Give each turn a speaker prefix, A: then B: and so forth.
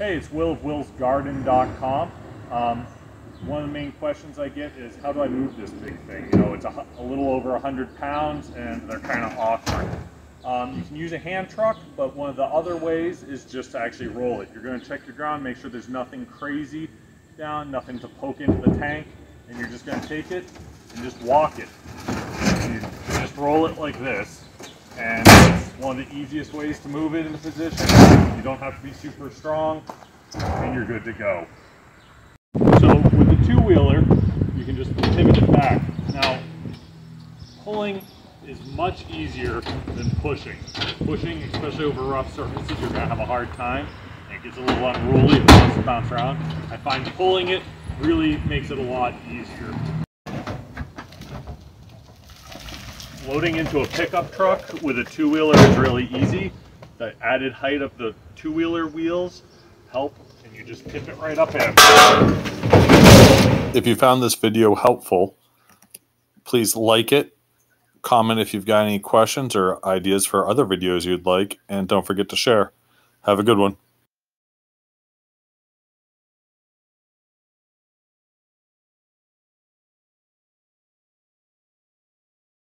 A: Hey, it's Will of WillsGarden.com. Um, one of the main questions I get is how do I move this big thing? You know, it's a, a little over 100 pounds and they're kind of awkward. Um, you can use a hand truck, but one of the other ways is just to actually roll it. You're going to check your ground, make sure there's nothing crazy down, nothing to poke into the tank, and you're just going to take it and just walk it. You just roll it like this, and one of the easiest ways to move it into position. You don't have to be super strong, and you're good to go. So with the two-wheeler, you can just pivot it back. Now, pulling is much easier than pushing. Pushing, especially over rough surfaces, you're gonna have a hard time. It gets a little unruly, it wants to bounce around. I find pulling it really makes it a lot easier. Loading into a pickup truck with a two-wheeler is really easy. The added height of the two-wheeler wheels help, and you just tip it right up in.
B: If you found this video helpful, please like it, comment if you've got any questions or ideas for other videos you'd like, and don't forget to share. Have a good one.